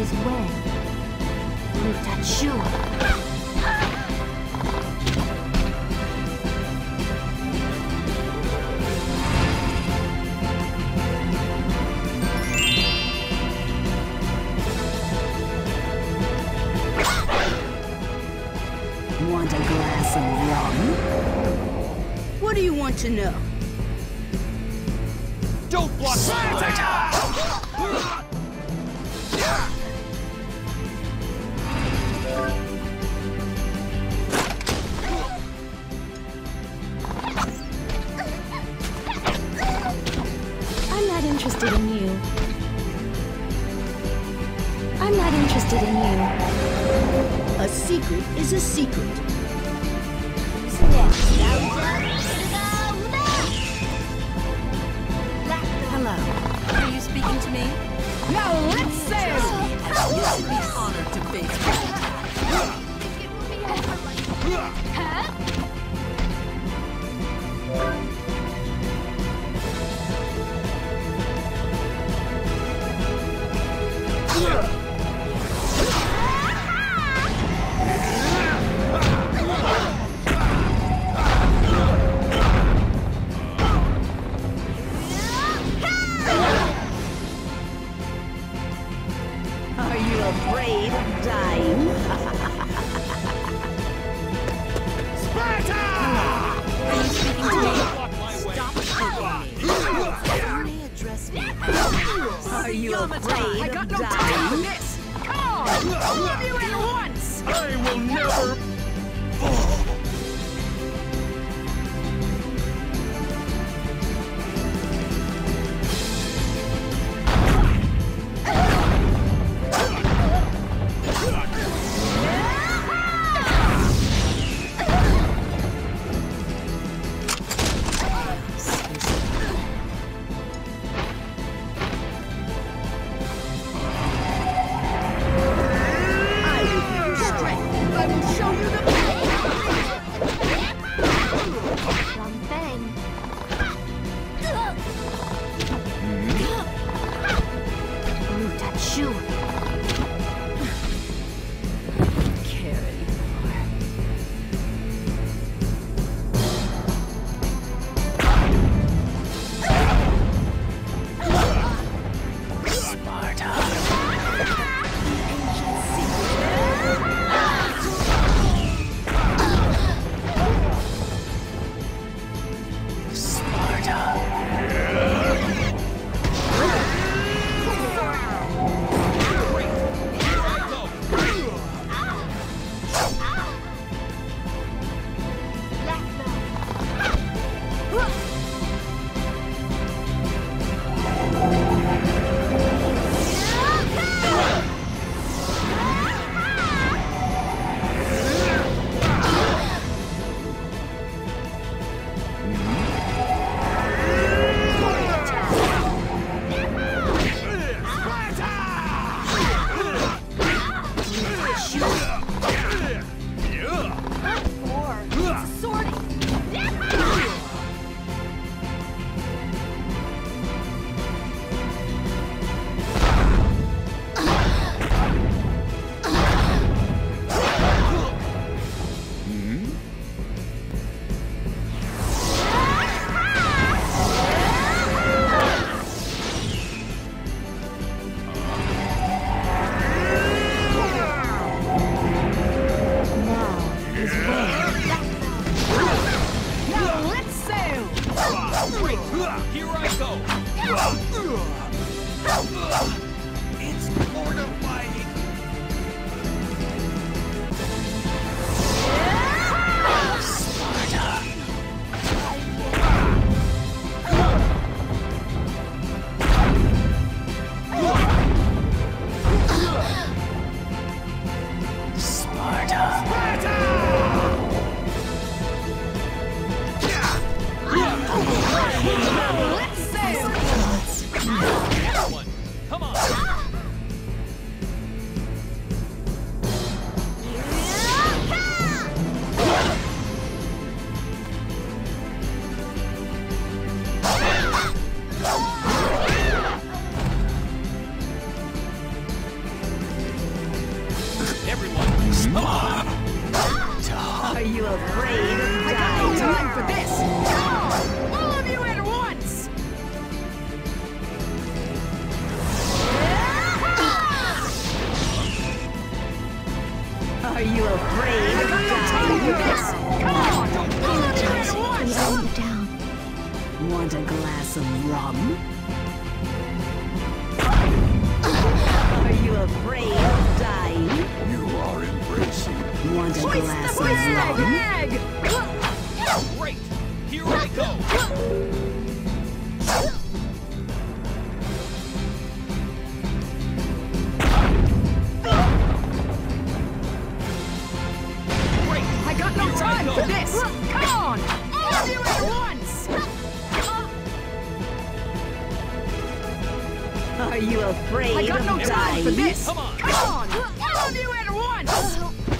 is when. Mutachu. Want a glass of rum? What do you want to know? Don't block I'm interested in you. I'm not interested in you. A secret is a secret. Hello. Are you speaking to me? Now let's sail! You should be honored to face me. Are Are you afraid I of got no time for dying? this! Come on! All of you at once! I will never... Mutachu. Oh, this! Come on! All of you at Please once! calm down. Want a glass of rum? Are you afraid of dying? You are embracing. Want a Hoist glass the of flag! rum? Are you afraid I got no time for this! Come on! Come on! All you at once!